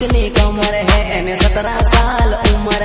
कितनी कमर है? सत्रह साल उम्र